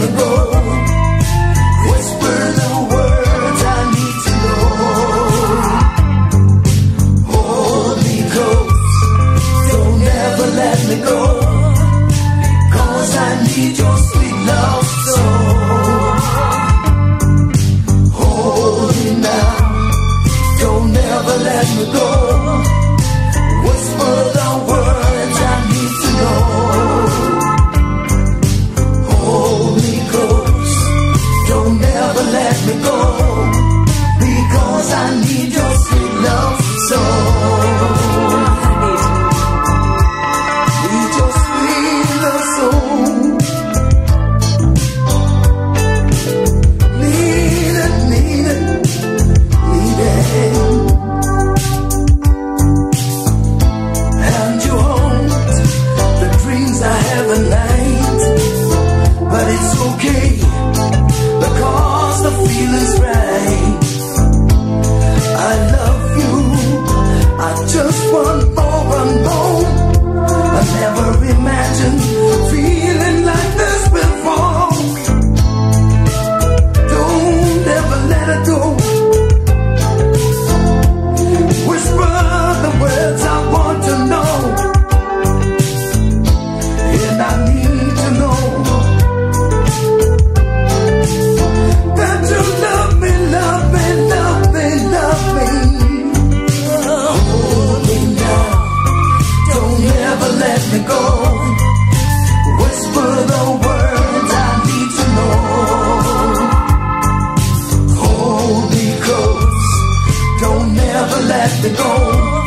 ever let let me go.